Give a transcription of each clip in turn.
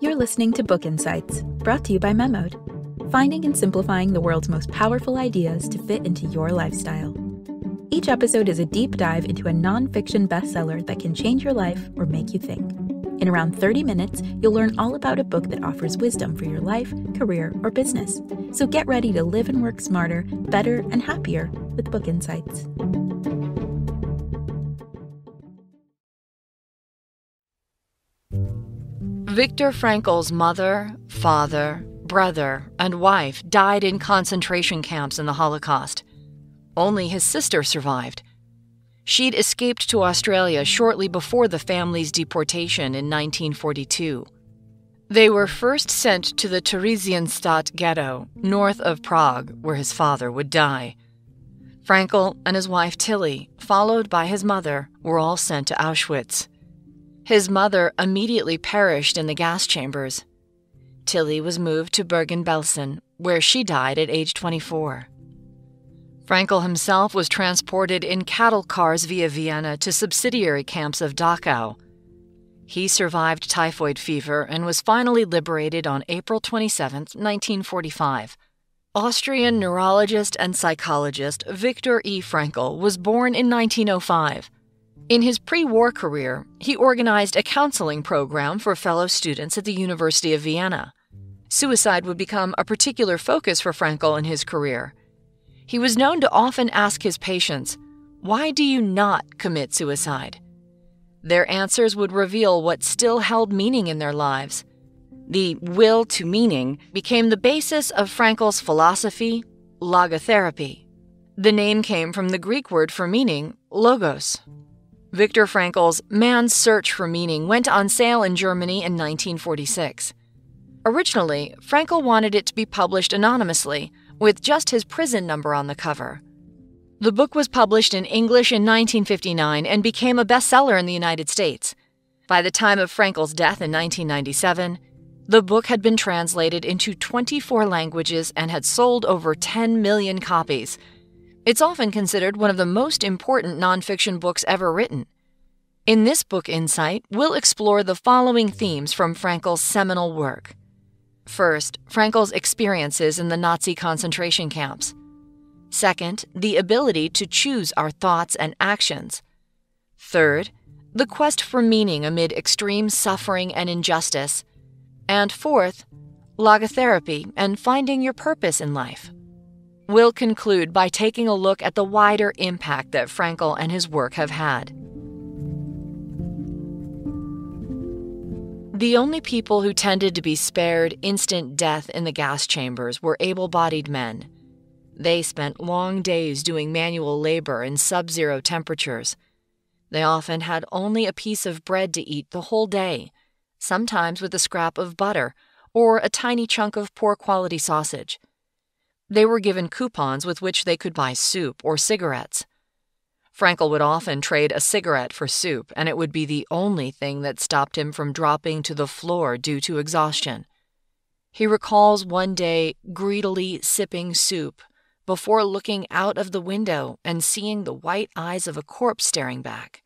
You're listening to Book Insights, brought to you by Memod, finding and simplifying the world's most powerful ideas to fit into your lifestyle. Each episode is a deep dive into a nonfiction bestseller that can change your life or make you think. In around 30 minutes, you'll learn all about a book that offers wisdom for your life, career, or business. So get ready to live and work smarter, better, and happier with Book Insights. Viktor Frankl's mother, father, brother, and wife died in concentration camps in the Holocaust. Only his sister survived. She'd escaped to Australia shortly before the family's deportation in 1942. They were first sent to the Theresienstadt ghetto, north of Prague, where his father would die. Frankl and his wife Tilly, followed by his mother, were all sent to Auschwitz. His mother immediately perished in the gas chambers. Tilly was moved to Bergen-Belsen, where she died at age 24. Frankl himself was transported in cattle cars via Vienna to subsidiary camps of Dachau. He survived typhoid fever and was finally liberated on April 27, 1945. Austrian neurologist and psychologist Viktor E. Frankl was born in 1905. In his pre war career, he organized a counseling program for fellow students at the University of Vienna. Suicide would become a particular focus for Frankl in his career. He was known to often ask his patients, Why do you not commit suicide? Their answers would reveal what still held meaning in their lives. The will to meaning became the basis of Frankl's philosophy, logotherapy. The name came from the Greek word for meaning, logos. Viktor Frankl's Man's Search for Meaning went on sale in Germany in 1946. Originally, Frankl wanted it to be published anonymously, with just his prison number on the cover. The book was published in English in 1959 and became a bestseller in the United States. By the time of Frankl's death in 1997, the book had been translated into 24 languages and had sold over 10 million copies. It's often considered one of the most important nonfiction books ever written. In this book insight, we'll explore the following themes from Frankl's seminal work. First, Frankl's experiences in the Nazi concentration camps. Second, the ability to choose our thoughts and actions. Third, the quest for meaning amid extreme suffering and injustice. And fourth, logotherapy and finding your purpose in life. We'll conclude by taking a look at the wider impact that Frankl and his work have had. The only people who tended to be spared instant death in the gas chambers were able bodied men. They spent long days doing manual labor in sub zero temperatures. They often had only a piece of bread to eat the whole day, sometimes with a scrap of butter or a tiny chunk of poor quality sausage. They were given coupons with which they could buy soup or cigarettes. Frankl would often trade a cigarette for soup, and it would be the only thing that stopped him from dropping to the floor due to exhaustion. He recalls one day greedily sipping soup before looking out of the window and seeing the white eyes of a corpse staring back.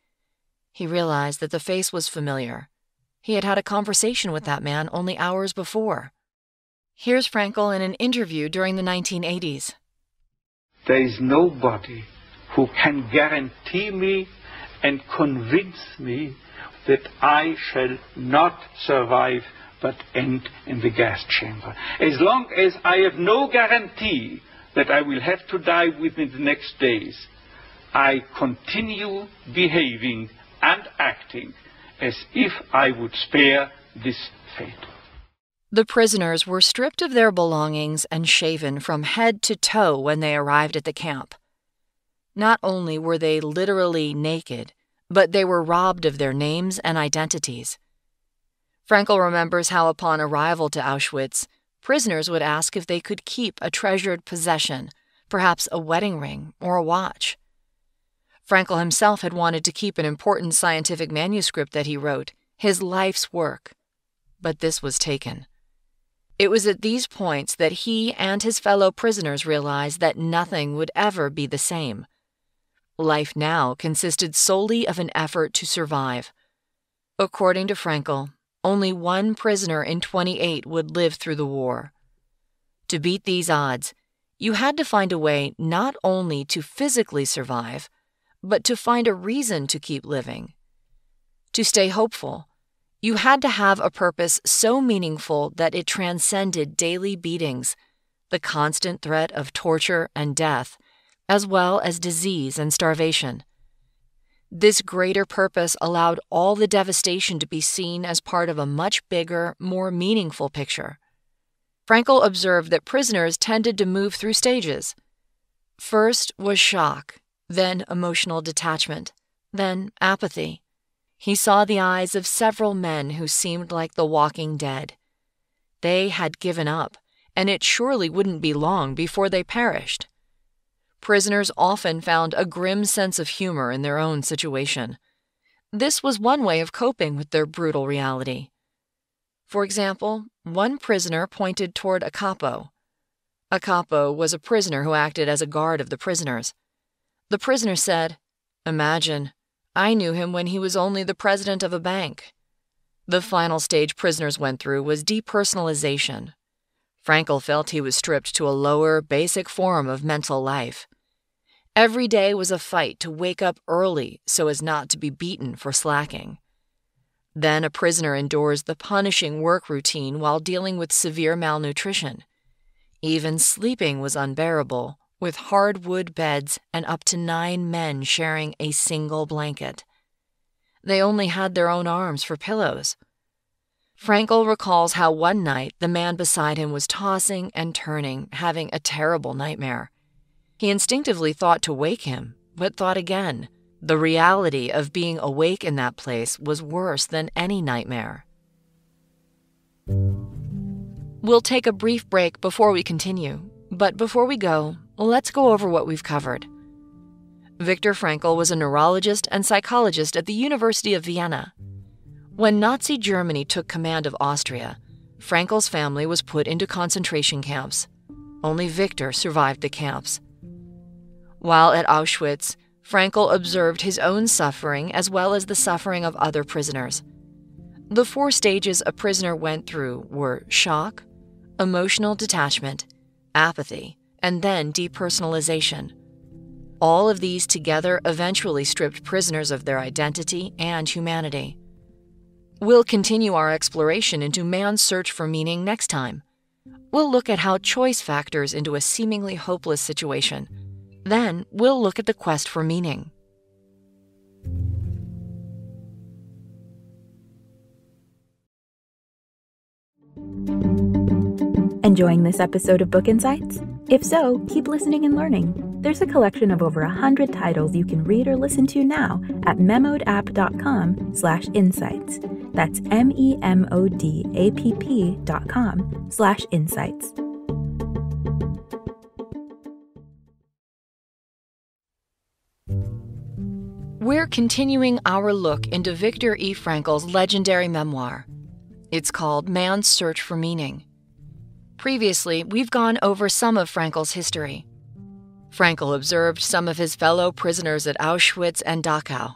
He realized that the face was familiar. He had had a conversation with that man only hours before. Here's Frankl in an interview during the 1980s. There is nobody who can guarantee me and convince me that I shall not survive but end in the gas chamber. As long as I have no guarantee that I will have to die within the next days, I continue behaving and acting as if I would spare this fate. The prisoners were stripped of their belongings and shaven from head to toe when they arrived at the camp. Not only were they literally naked, but they were robbed of their names and identities. Frankl remembers how, upon arrival to Auschwitz, prisoners would ask if they could keep a treasured possession, perhaps a wedding ring or a watch. Frankl himself had wanted to keep an important scientific manuscript that he wrote, his life's work, but this was taken. It was at these points that he and his fellow prisoners realized that nothing would ever be the same. Life now consisted solely of an effort to survive. According to Frankl, only one prisoner in 28 would live through the war. To beat these odds, you had to find a way not only to physically survive, but to find a reason to keep living. To stay hopeful, you had to have a purpose so meaningful that it transcended daily beatings, the constant threat of torture and death, as well as disease and starvation. This greater purpose allowed all the devastation to be seen as part of a much bigger, more meaningful picture. Frankl observed that prisoners tended to move through stages. First was shock, then emotional detachment, then apathy. He saw the eyes of several men who seemed like the walking dead. They had given up, and it surely wouldn't be long before they perished. Prisoners often found a grim sense of humor in their own situation. This was one way of coping with their brutal reality. For example, one prisoner pointed toward a capo. A capo was a prisoner who acted as a guard of the prisoners. The prisoner said, Imagine, I knew him when he was only the president of a bank. The final stage prisoners went through was depersonalization. Frankl felt he was stripped to a lower, basic form of mental life. Every day was a fight to wake up early so as not to be beaten for slacking. Then a prisoner endures the punishing work routine while dealing with severe malnutrition. Even sleeping was unbearable with hardwood beds and up to nine men sharing a single blanket. They only had their own arms for pillows. Frankl recalls how one night the man beside him was tossing and turning, having a terrible nightmare. He instinctively thought to wake him, but thought again. The reality of being awake in that place was worse than any nightmare. We'll take a brief break before we continue, but before we go, let's go over what we've covered. Viktor Frankl was a neurologist and psychologist at the University of Vienna. When Nazi Germany took command of Austria, Frankl's family was put into concentration camps. Only Viktor survived the camps. While at Auschwitz, Frankl observed his own suffering as well as the suffering of other prisoners. The four stages a prisoner went through were shock, emotional detachment, apathy, and then depersonalization. All of these together eventually stripped prisoners of their identity and humanity. We'll continue our exploration into man's search for meaning next time. We'll look at how choice factors into a seemingly hopeless situation. Then we'll look at the quest for meaning. Enjoying this episode of Book Insights? If so, keep listening and learning. There's a collection of over a hundred titles you can read or listen to now at memodapp.com slash insights. That's M-E-M-O-D-A-P-P dot com slash insights. We're continuing our look into Viktor E. Frankl's legendary memoir. It's called Man's Search for Meaning. Previously, we've gone over some of Frankl's history. Frankl observed some of his fellow prisoners at Auschwitz and Dachau,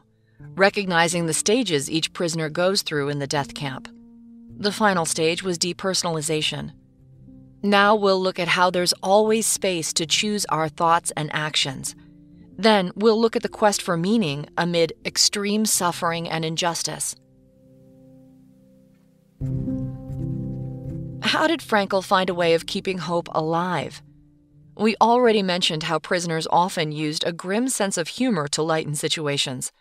recognizing the stages each prisoner goes through in the death camp. The final stage was depersonalization. Now we'll look at how there's always space to choose our thoughts and actions. Then we'll look at the quest for meaning amid extreme suffering and injustice. How did Frankl find a way of keeping hope alive? We already mentioned how prisoners often used a grim sense of humor to lighten situations.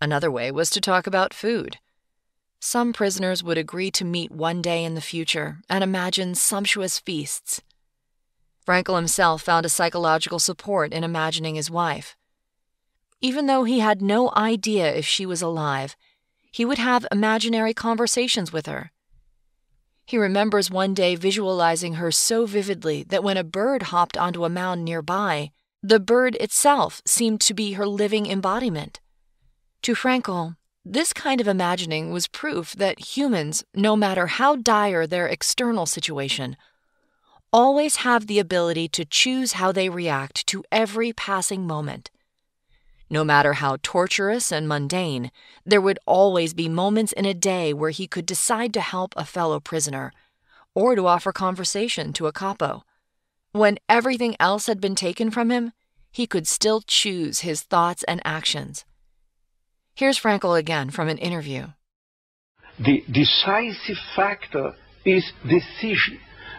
Another way was to talk about food. Some prisoners would agree to meet one day in the future and imagine sumptuous feasts. Frankl himself found a psychological support in imagining his wife. Even though he had no idea if she was alive, he would have imaginary conversations with her. He remembers one day visualizing her so vividly that when a bird hopped onto a mound nearby, the bird itself seemed to be her living embodiment. To Frankl, this kind of imagining was proof that humans, no matter how dire their external situation, always have the ability to choose how they react to every passing moment. No matter how torturous and mundane, there would always be moments in a day where he could decide to help a fellow prisoner or to offer conversation to a capo. When everything else had been taken from him, he could still choose his thoughts and actions. Here's Frankl again from an interview. The decisive factor is decision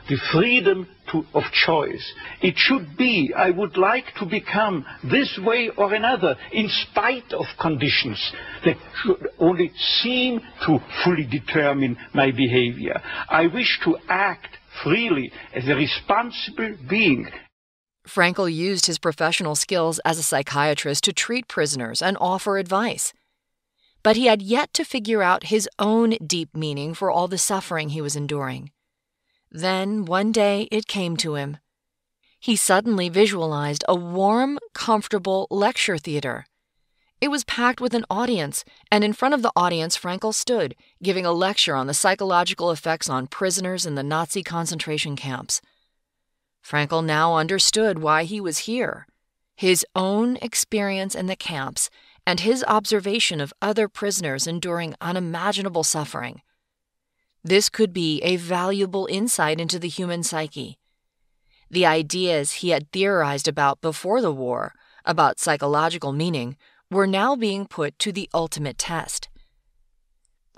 the freedom to, of choice. It should be, I would like to become this way or another, in spite of conditions that should only seem to fully determine my behavior. I wish to act freely as a responsible being. Frankl used his professional skills as a psychiatrist to treat prisoners and offer advice. But he had yet to figure out his own deep meaning for all the suffering he was enduring. Then, one day, it came to him. He suddenly visualized a warm, comfortable lecture theater. It was packed with an audience, and in front of the audience, Frankl stood, giving a lecture on the psychological effects on prisoners in the Nazi concentration camps. Frankl now understood why he was here his own experience in the camps and his observation of other prisoners enduring unimaginable suffering. This could be a valuable insight into the human psyche. The ideas he had theorized about before the war, about psychological meaning, were now being put to the ultimate test.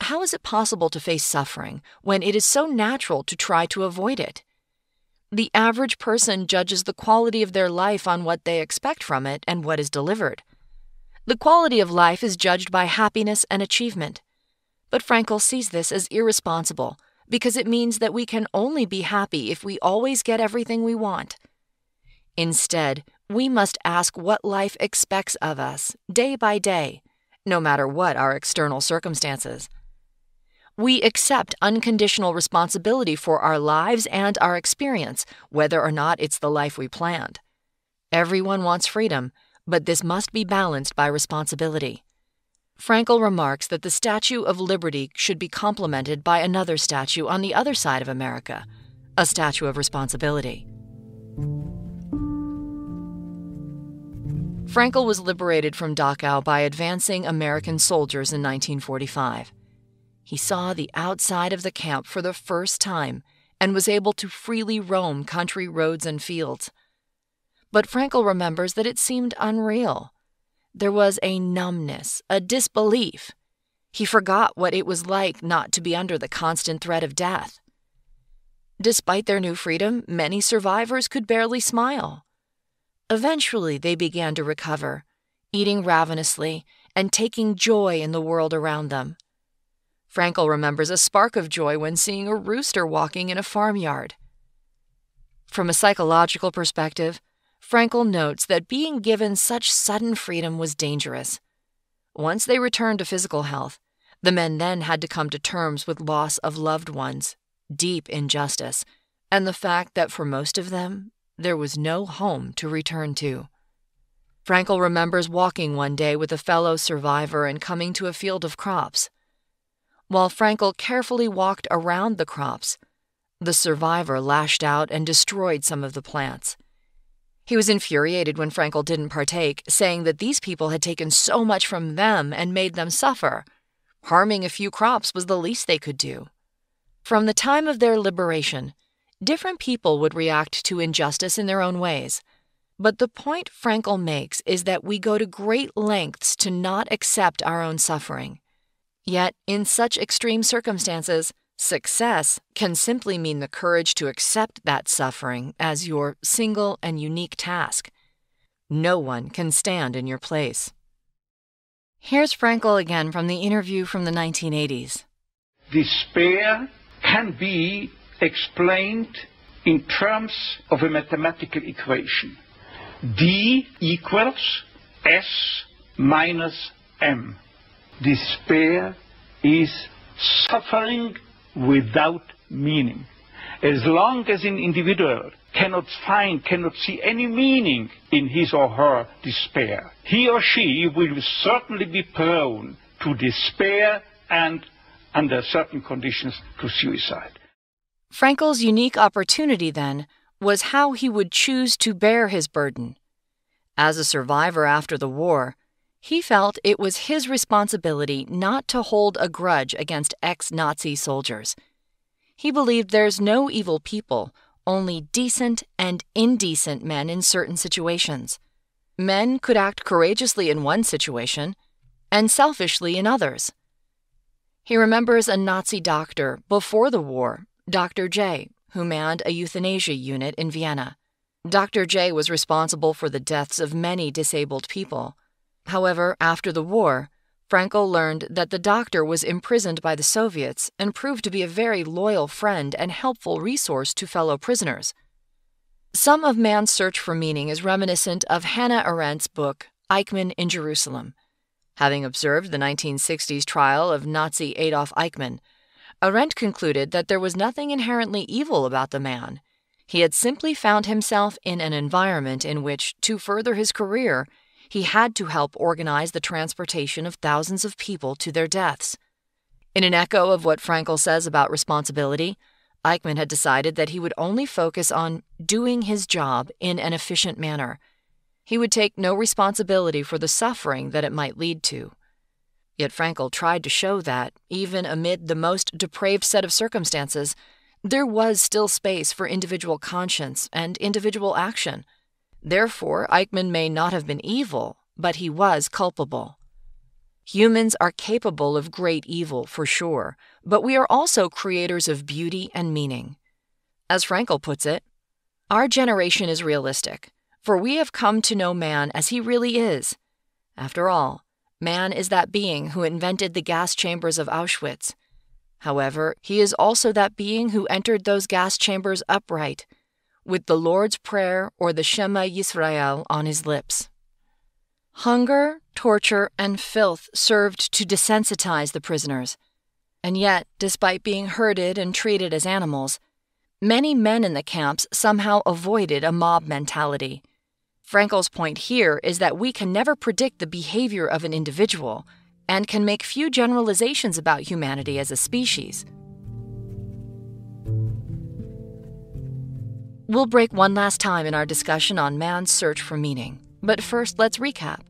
How is it possible to face suffering when it is so natural to try to avoid it? The average person judges the quality of their life on what they expect from it and what is delivered. The quality of life is judged by happiness and achievement. But Frankl sees this as irresponsible because it means that we can only be happy if we always get everything we want. Instead, we must ask what life expects of us, day by day, no matter what our external circumstances. We accept unconditional responsibility for our lives and our experience, whether or not it's the life we planned. Everyone wants freedom, but this must be balanced by responsibility. Frankl remarks that the Statue of Liberty should be complemented by another statue on the other side of America, a statue of responsibility. Frankl was liberated from Dachau by advancing American soldiers in 1945. He saw the outside of the camp for the first time and was able to freely roam country roads and fields. But Frankl remembers that it seemed unreal. There was a numbness, a disbelief. He forgot what it was like not to be under the constant threat of death. Despite their new freedom, many survivors could barely smile. Eventually, they began to recover, eating ravenously and taking joy in the world around them. Frankl remembers a spark of joy when seeing a rooster walking in a farmyard. From a psychological perspective, Frankl notes that being given such sudden freedom was dangerous. Once they returned to physical health, the men then had to come to terms with loss of loved ones, deep injustice, and the fact that for most of them, there was no home to return to. Frankl remembers walking one day with a fellow survivor and coming to a field of crops. While Frankl carefully walked around the crops, the survivor lashed out and destroyed some of the plants. He was infuriated when Frankl didn't partake, saying that these people had taken so much from them and made them suffer. Harming a few crops was the least they could do. From the time of their liberation, different people would react to injustice in their own ways. But the point Frankl makes is that we go to great lengths to not accept our own suffering. Yet, in such extreme circumstances, Success can simply mean the courage to accept that suffering as your single and unique task. No one can stand in your place. Here's Frankl again from the interview from the 1980s. Despair can be explained in terms of a mathematical equation. D equals S minus M. Despair is suffering without meaning. As long as an individual cannot find, cannot see any meaning in his or her despair, he or she will certainly be prone to despair and, under certain conditions, to suicide. Frankl's unique opportunity, then, was how he would choose to bear his burden. As a survivor after the war, He felt it was his responsibility not to hold a grudge against ex Nazi soldiers. He believed there's no evil people, only decent and indecent men in certain situations. Men could act courageously in one situation and selfishly in others. He remembers a Nazi doctor before the war, Dr. J, who manned a euthanasia unit in Vienna. Dr. J was responsible for the deaths of many disabled people. However, after the war, Frankl learned that the doctor was imprisoned by the Soviets and proved to be a very loyal friend and helpful resource to fellow prisoners. Some of man's search for meaning is reminiscent of Hannah Arendt's book, Eichmann in Jerusalem. Having observed the 1960s trial of Nazi Adolf Eichmann, Arendt concluded that there was nothing inherently evil about the man. He had simply found himself in an environment in which, to further his career, he had to help organize the transportation of thousands of people to their deaths. In an echo of what Frankl says about responsibility, Eichmann had decided that he would only focus on doing his job in an efficient manner. He would take no responsibility for the suffering that it might lead to. Yet Frankl tried to show that, even amid the most depraved set of circumstances, there was still space for individual conscience and individual action. Therefore, Eichmann may not have been evil, but he was culpable. Humans are capable of great evil, for sure, but we are also creators of beauty and meaning. As Frankl puts it, our generation is realistic, for we have come to know man as he really is. After all, man is that being who invented the gas chambers of Auschwitz. However, he is also that being who entered those gas chambers upright with the Lord's Prayer or the Shema Yisrael on his lips. Hunger, torture, and filth served to desensitize the prisoners. And yet, despite being herded and treated as animals, many men in the camps somehow avoided a mob mentality. Frankl's point here is that we can never predict the behavior of an individual and can make few generalizations about humanity as a species. We'll break one last time in our discussion on man's search for meaning, but first let's recap.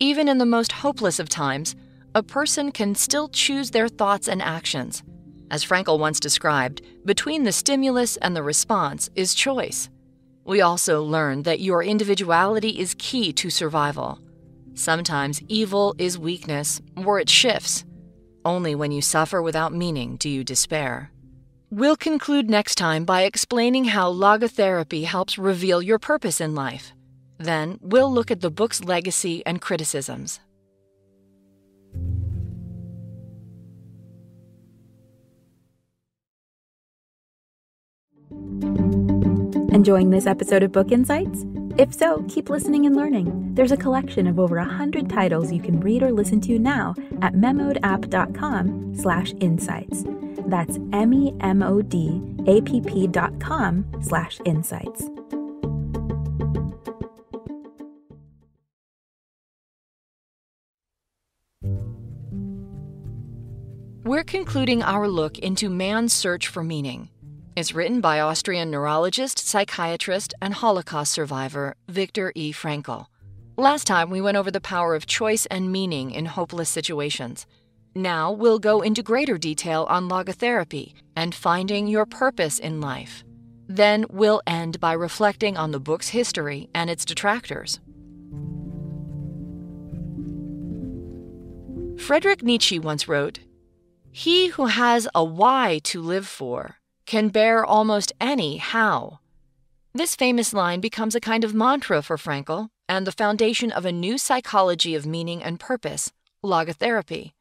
Even in the most hopeless of times, a person can still choose their thoughts and actions. As Frankl once described, between the stimulus and the response is choice. We also learn that your individuality is key to survival. Sometimes evil is weakness, or it shifts. Only when you suffer without meaning do you despair. We'll conclude next time by explaining how logotherapy helps reveal your purpose in life. Then, we'll look at the book's legacy and criticisms. Enjoying this episode of Book Insights? If so, keep listening and learning. There's a collection of over 100 titles you can read or listen to now at memodapp.com slash insights. That's M-E-M-O-D-A-P-P dot com slash insights. We're concluding our look into man's search for meaning. It's written by Austrian neurologist, psychiatrist, and Holocaust survivor Viktor E. Frankl. Last time we went over the power of choice and meaning in hopeless situations. Now we'll go into greater detail on logotherapy and finding your purpose in life. Then we'll end by reflecting on the book's history and its detractors. Friedrich Nietzsche once wrote He who has a why to live for can bear almost any how. This famous line becomes a kind of mantra for Frankl and the foundation of a new psychology of meaning and purpose, logotherapy.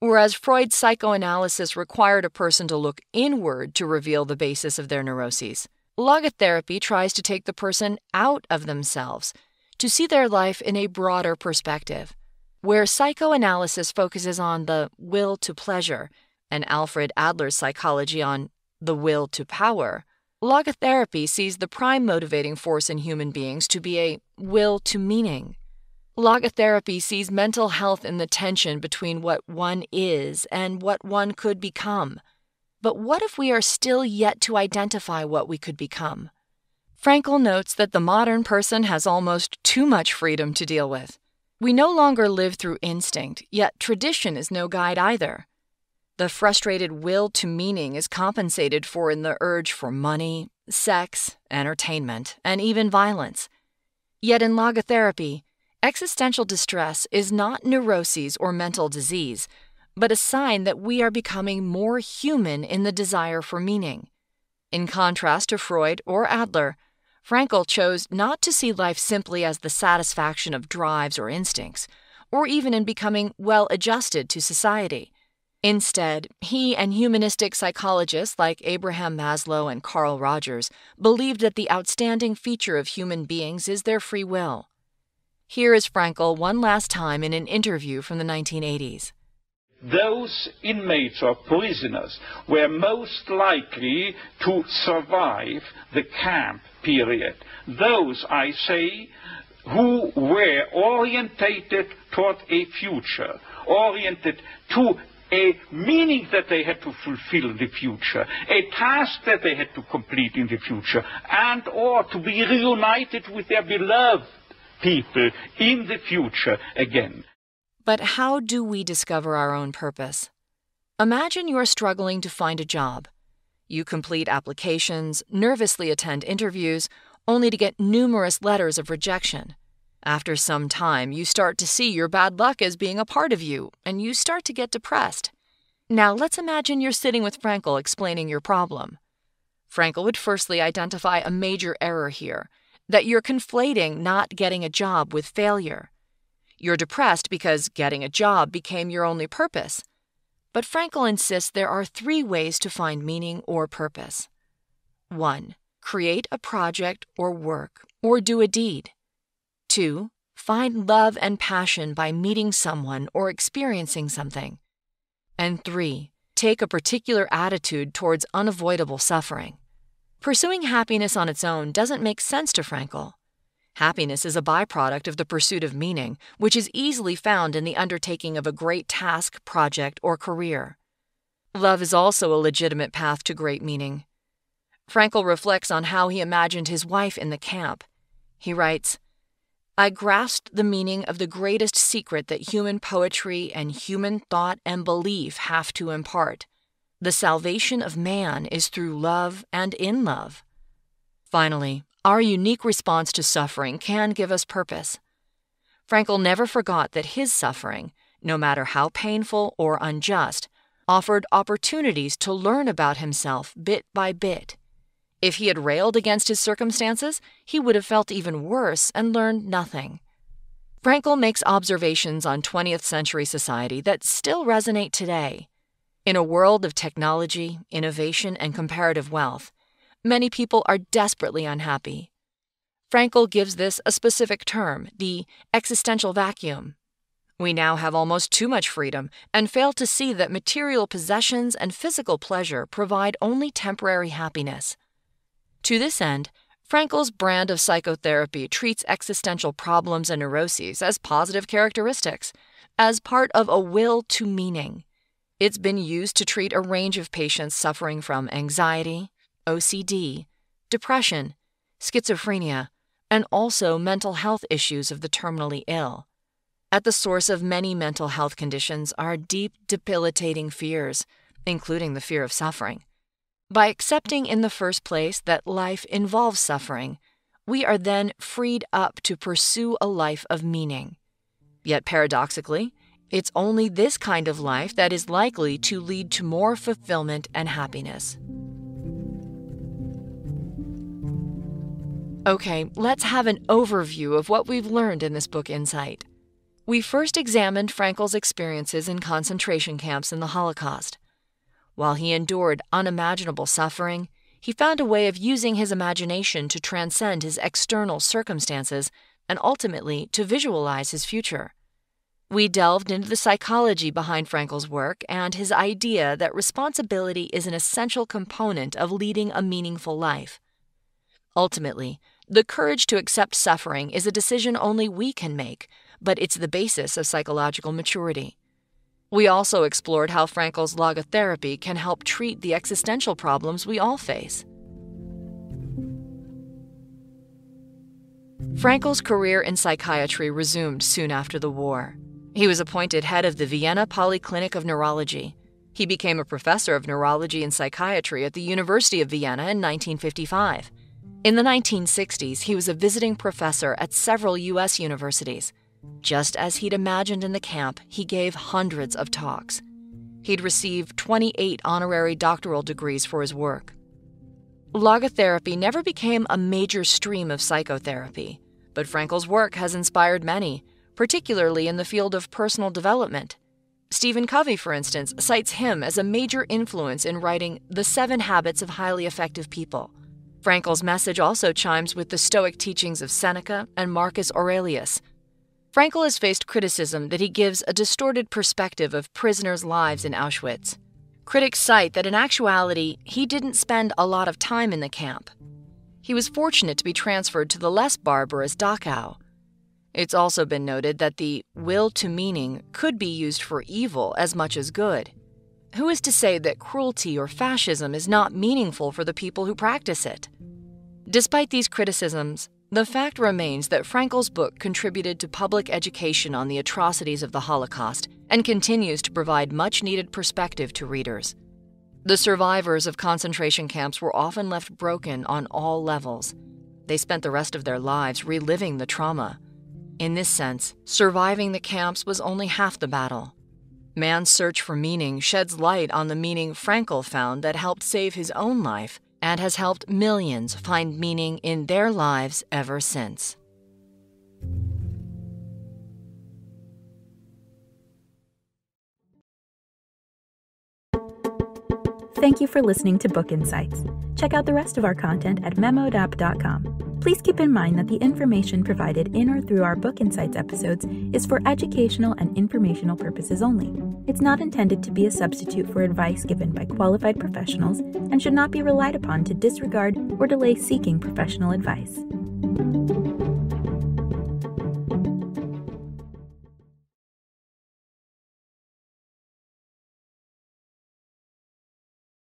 Whereas Freud's psychoanalysis required a person to look inward to reveal the basis of their neuroses, logotherapy tries to take the person out of themselves to see their life in a broader perspective. Where psychoanalysis focuses on the will to pleasure and Alfred Adler's psychology on the will to power, logotherapy sees the prime motivating force in human beings to be a will to meaning. Logotherapy sees mental health in the tension between what one is and what one could become. But what if we are still yet to identify what we could become? Frankl notes that the modern person has almost too much freedom to deal with. We no longer live through instinct, yet tradition is no guide either. The frustrated will to meaning is compensated for in the urge for money, sex, entertainment, and even violence. Yet in logotherapy, existential distress is not neuroses or mental disease, but a sign that we are becoming more human in the desire for meaning. In contrast to Freud or Adler, Frankl chose not to see life simply as the satisfaction of drives or instincts, or even in becoming well adjusted to society. Instead, he and humanistic psychologists like Abraham Maslow and Carl Rogers believed that the outstanding feature of human beings is their free will. Here is Frankl one last time in an interview from the 1980s. Those inmates or prisoners were most likely to survive the camp period. Those, I say, who were orientated toward a future, oriented to a meaning that they had to fulfill in the future, a task that they had to complete in the future, and or to be reunited with their beloved people in the future again. But how do we discover our own purpose? Imagine you are struggling to find a job. You complete applications, nervously attend interviews, only to get numerous letters of rejection. After some time, you start to see your bad luck as being a part of you, and you start to get depressed. Now, let's imagine you're sitting with Frankl explaining your problem. Frankl would firstly identify a major error here that you're conflating not getting a job with failure. You're depressed because getting a job became your only purpose. But Frankl insists there are three ways to find meaning or purpose 1. Create a project or work, or do a deed. 2. Find love and passion by meeting someone or experiencing something. And 3. Take a particular attitude towards unavoidable suffering. Pursuing happiness on its own doesn't make sense to Frankl. Happiness is a byproduct of the pursuit of meaning, which is easily found in the undertaking of a great task, project, or career. Love is also a legitimate path to great meaning. Frankl reflects on how he imagined his wife in the camp. He writes, I grasped the meaning of the greatest secret that human poetry and human thought and belief have to impart. The salvation of man is through love and in love. Finally, our unique response to suffering can give us purpose. Frankl never forgot that his suffering, no matter how painful or unjust, offered opportunities to learn about himself bit by bit. If he had railed against his circumstances, he would have felt even worse and learned nothing. Frankl makes observations on 20th century society that still resonate today. In a world of technology, innovation, and comparative wealth, many people are desperately unhappy. Frankl gives this a specific term, the existential vacuum. We now have almost too much freedom and fail to see that material possessions and physical pleasure provide only temporary happiness. To this end, Frankl's brand of psychotherapy treats existential problems and neuroses as positive characteristics, as part of a will to meaning. It's been used to treat a range of patients suffering from anxiety, OCD, depression, schizophrenia, and also mental health issues of the terminally ill. At the source of many mental health conditions are deep, debilitating fears, including the fear of suffering. By accepting in the first place that life involves suffering, we are then freed up to pursue a life of meaning. Yet paradoxically, it's only this kind of life that is likely to lead to more fulfillment and happiness. Okay, let's have an overview of what we've learned in this book Insight. We first examined Frankl's experiences in concentration camps in the Holocaust. While he endured unimaginable suffering, he found a way of using his imagination to transcend his external circumstances and ultimately to visualize his future. We delved into the psychology behind Frankl's work and his idea that responsibility is an essential component of leading a meaningful life. Ultimately, the courage to accept suffering is a decision only we can make, but it's the basis of psychological maturity. We also explored how Frankl's logotherapy can help treat the existential problems we all face. Frankl's career in psychiatry resumed soon after the war. He was appointed head of the Vienna Polyclinic of Neurology. He became a professor of neurology and psychiatry at the University of Vienna in 1955. In the 1960s, he was a visiting professor at several U.S. universities. Just as he'd imagined in the camp, he gave hundreds of talks. He'd received 28 honorary doctoral degrees for his work. Logotherapy never became a major stream of psychotherapy, but Frankl's work has inspired many, particularly in the field of personal development. Stephen Covey, for instance, cites him as a major influence in writing The Seven Habits of Highly Effective People. Frankl's message also chimes with the Stoic teachings of Seneca and Marcus Aurelius. Frankl has faced criticism that he gives a distorted perspective of prisoners' lives in Auschwitz. Critics cite that in actuality, he didn't spend a lot of time in the camp. He was fortunate to be transferred to the less barbarous Dachau. It's also been noted that the will to meaning could be used for evil as much as good. Who is to say that cruelty or fascism is not meaningful for the people who practice it? Despite these criticisms, the fact remains that Frankl's book contributed to public education on the atrocities of the Holocaust and continues to provide much needed perspective to readers. The survivors of concentration camps were often left broken on all levels. They spent the rest of their lives reliving the trauma. In this sense, surviving the camps was only half the battle. Man's search for meaning sheds light on the meaning Frankl found that helped save his own life and has helped millions find meaning in their lives ever since. Thank you for listening to Book Insights. Check out the rest of our content at memodapp.com. Please keep in mind that the information provided in or through our Book Insights episodes is for educational and informational purposes only. It's not intended to be a substitute for advice given by qualified professionals and should not be relied upon to disregard or delay seeking professional advice.